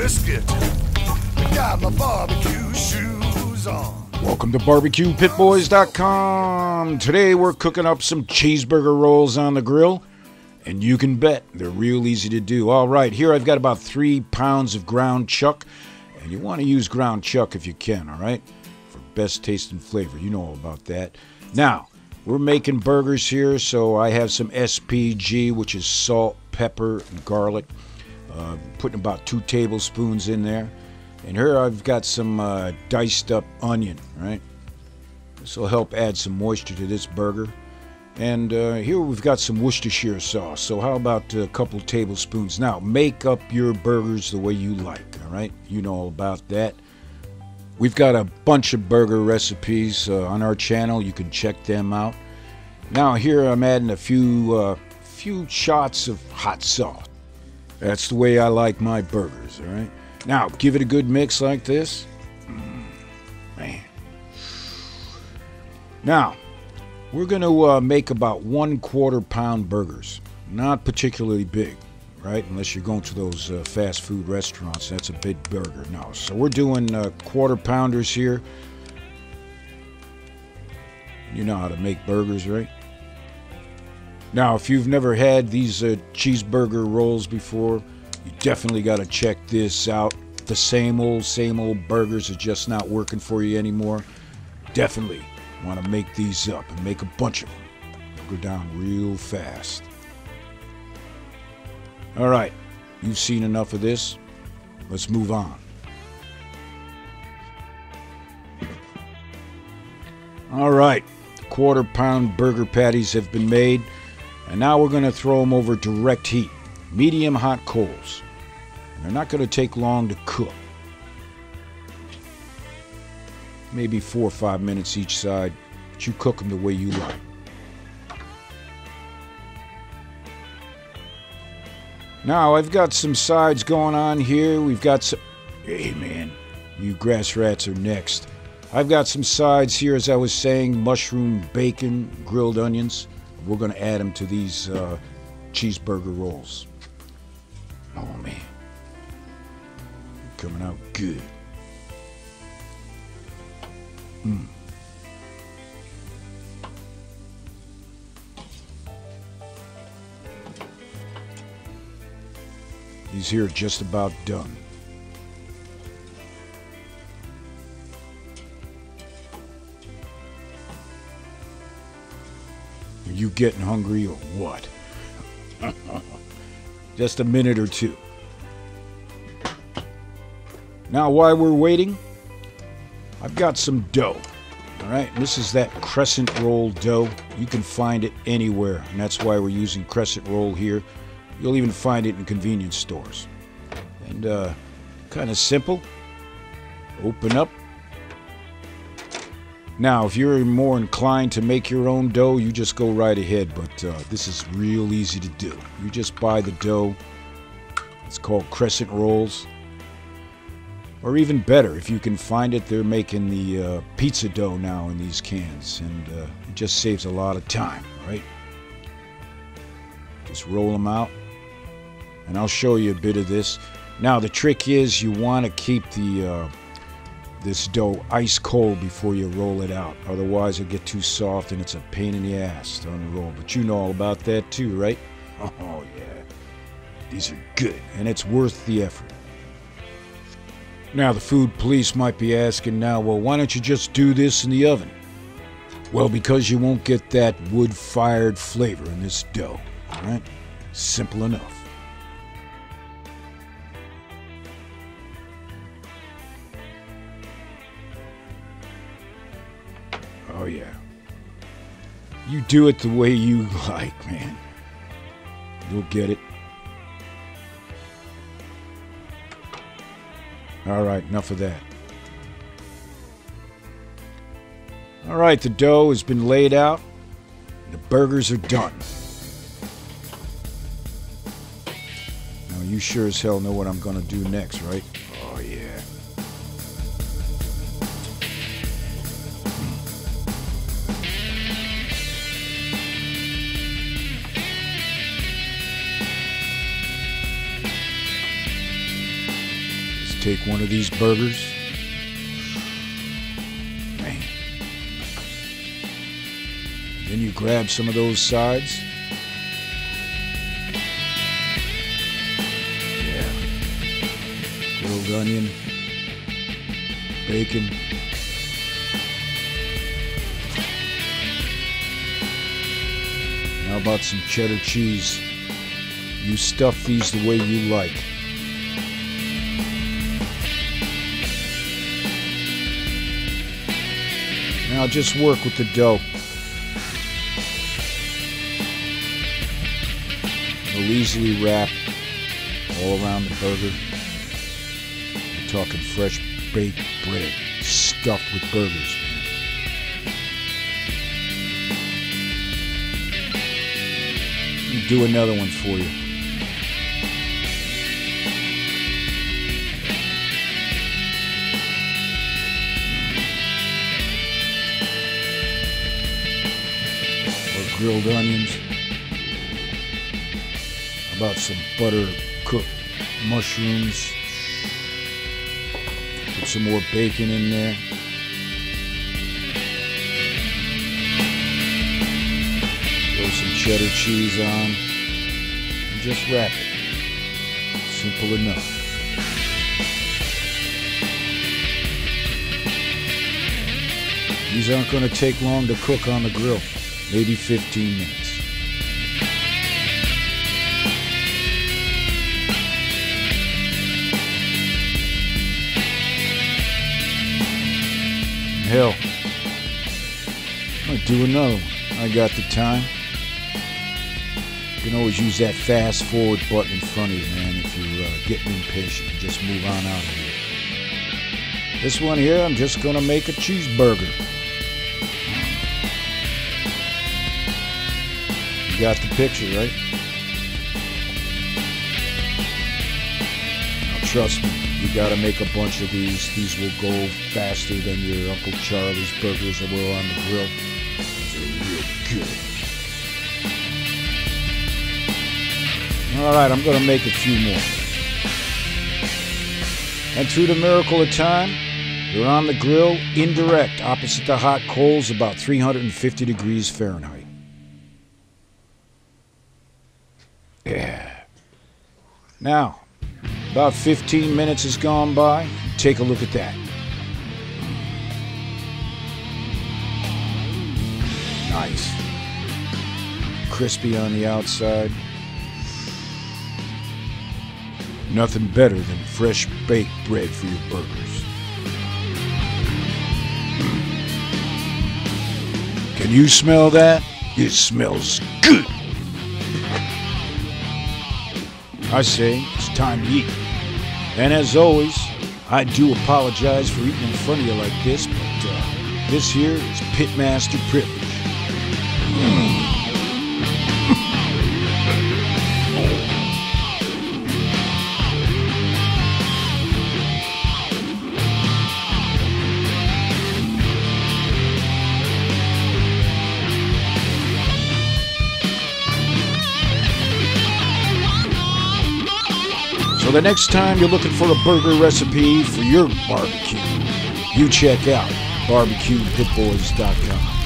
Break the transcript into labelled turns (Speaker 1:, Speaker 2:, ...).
Speaker 1: brisket. I got my barbecue shoes on.
Speaker 2: Welcome to BarbecuePitBoys.com. Today we're cooking up some cheeseburger rolls on the grill, and you can bet they're real easy to do. All right, here I've got about three pounds of ground chuck, and you want to use ground chuck if you can, all right? For best taste and flavor. You know about that. Now, we're making burgers here, so I have some SPG, which is salt, pepper, and garlic. Uh, putting about two tablespoons in there. And here I've got some uh, diced up onion, right? This will help add some moisture to this burger. And uh, here we've got some Worcestershire sauce. So how about a couple tablespoons? Now, make up your burgers the way you like, all right? You know all about that. We've got a bunch of burger recipes uh, on our channel. You can check them out. Now here I'm adding a few uh, few shots of hot sauce. That's the way I like my burgers, all right? Now, give it a good mix like this. Mm, man. Now, we're going to uh, make about one quarter pound burgers. Not particularly big, right? Unless you're going to those uh, fast food restaurants. That's a big burger. No. So we're doing uh, quarter pounders here. You know how to make burgers, right? Now, if you've never had these uh, cheeseburger rolls before, you definitely got to check this out. The same old, same old burgers are just not working for you anymore. Definitely want to make these up and make a bunch of them. They'll go down real fast. All right, you've seen enough of this. Let's move on. All right, quarter pound burger patties have been made. And now we're going to throw them over direct heat, medium hot coals. And they're not going to take long to cook. Maybe four or five minutes each side, but you cook them the way you like. Now I've got some sides going on here. We've got some. Hey man, you grass rats are next. I've got some sides here, as I was saying mushroom, bacon, grilled onions. We're going to add them to these uh, cheeseburger rolls. Oh man, coming out good. Mm. These here are just about done. Are you getting hungry or what? Just a minute or two. Now, while we're waiting, I've got some dough. All right, this is that crescent roll dough. You can find it anywhere, and that's why we're using crescent roll here. You'll even find it in convenience stores. And uh, kind of simple. Open up, now, if you're more inclined to make your own dough, you just go right ahead, but uh, this is real easy to do. You just buy the dough. It's called crescent rolls. Or even better, if you can find it, they're making the uh, pizza dough now in these cans, and uh, it just saves a lot of time, right? Just roll them out, and I'll show you a bit of this. Now, the trick is you want to keep the uh, this dough ice cold before you roll it out. Otherwise, it'll get too soft and it's a pain in the ass to unroll. But you know all about that too, right? Oh, yeah. These are good, and it's worth the effort. Now, the food police might be asking now, well, why don't you just do this in the oven? Well, because you won't get that wood fired flavor in this dough, all right? Simple enough. Oh, yeah. You do it the way you like, man. You'll get it. All right, enough of that. All right, the dough has been laid out. The burgers are done. Now, you sure as hell know what I'm going to do next, right? Take one of these burgers. Man. Then you grab some of those sides. Yeah. Grilled onion, bacon. How about some cheddar cheese? You stuff these the way you like. Now just work with the dough. It'll easily wrap all around the burger. We're talking fresh baked bread stuffed with burgers. Do another one for you. Grilled onions. About some butter cooked mushrooms? Put some more bacon in there. Throw some cheddar cheese on. And just wrap it. Simple enough. These aren't going to take long to cook on the grill. Maybe 15 minutes. Hell, I'll do another one. I got the time. You can always use that fast forward button in front of you, man, if you're uh, getting impatient. Just move on out of here. This one here, I'm just going to make a cheeseburger. Got the picture, right? Now, trust me, you got to make a bunch of these. These will go faster than your Uncle Charlie's burgers that were on the grill. They're real good. All right, I'm going to make a few more. And through the miracle of time, they're on the grill, indirect, opposite the hot coals, about 350 degrees Fahrenheit. Yeah. Now, about 15 minutes has gone by. Take a look at that. Nice. Crispy on the outside. Nothing better than fresh baked bread for your burgers. Can you smell that? It smells good. I say it's time to eat. And as always, I do apologize for eating in front of you like this, but uh, this here is pitmaster privilege. So the next time you're looking for a burger recipe for your barbecue, you check out barbecuepitboys.com.